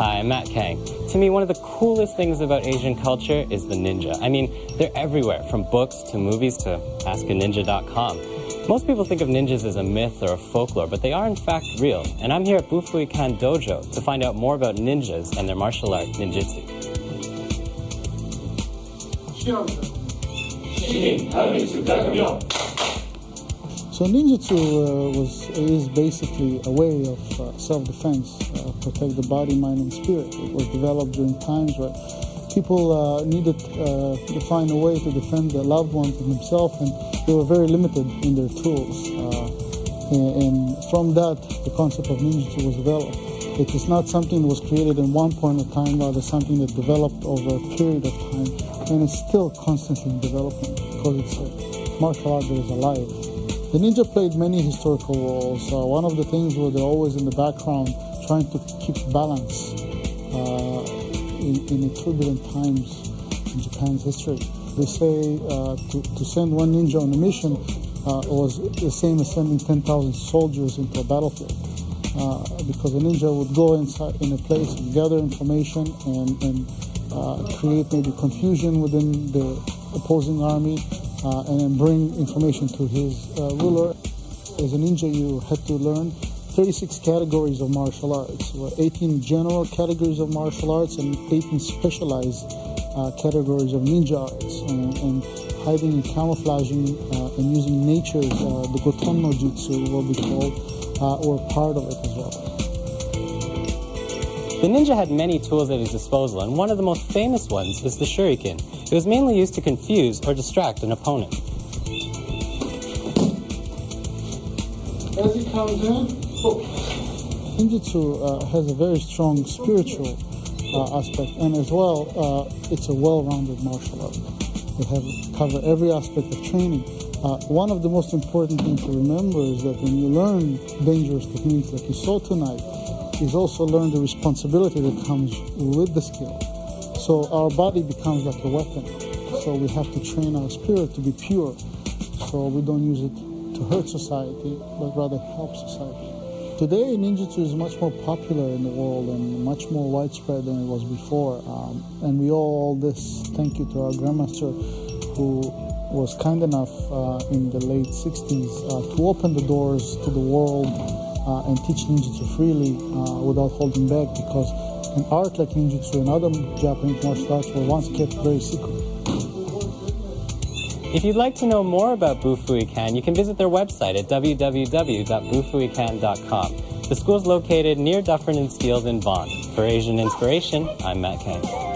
I'm Matt Kang. To me, one of the coolest things about Asian culture is the ninja. I mean, they're everywhere, from books to movies to askaninja.com. Most people think of ninjas as a myth or a folklore, but they are in fact real. And I'm here at Bufuikan Dojo to find out more about ninjas and their martial art, ninjutsu. So ninjutsu uh, was is basically a way of uh, self-defense, uh, protect the body, mind, and spirit. It was developed during times where people uh, needed uh, to find a way to defend their loved ones and themselves, and they were very limited in their tools. Uh, and, and from that, the concept of ninjutsu was developed. It is not something that was created in one point of time, rather something that developed over a period of time, and it's still constantly developing because it's a martial art that is alive. The ninja played many historical roles. Uh, one of the things where they're always in the background trying to keep balance uh, in, in turbulent times in Japan's history. They say uh, to, to, send one ninja on a mission uh, was the same as sending 10,000 soldiers into a battlefield. Uh, because a ninja would go inside in a place and gather information and, and uh, create maybe confusion within the opposing army uh, and bring information to his uh, ruler. As a ninja, you had to learn 36 categories of martial arts, 18 general categories of martial arts, and 18 specialized uh, categories of ninja arts. And, and hiding and camouflaging uh, and using nature's, uh, the Goton no Jutsu, what we call, uh, were part of it as well. The ninja had many tools at his disposal, and one of the most famous ones is the shuriken. It was mainly used to confuse or distract an opponent. As he comes in, Ninjutsu uh, has a very strong spiritual uh, aspect, and as well, uh, it's a well-rounded martial art. They have cover every aspect of training. Uh, one of the most important things to remember is that when you learn dangerous techniques like you saw tonight, is also learn the responsibility that comes with the skill. So our body becomes like a weapon. So we have to train our spirit to be pure. So we don't use it to hurt society, but rather help society. Today, ninjutsu is much more popular in the world and much more widespread than it was before. Um, and we owe all this thank you to our grandmaster who was kind enough uh, in the late 60s uh, to open the doors to the world uh, and teach ninjutsu freely uh, without holding back because an art like ninjutsu and other Japanese martial arts were once kept very secret. If you'd like to know more about Bufuikan, you can visit their website at www.bufuikan.com. The school is located near Dufferin and Steeles in Vaughan. For Asian Inspiration, I'm Matt Kang.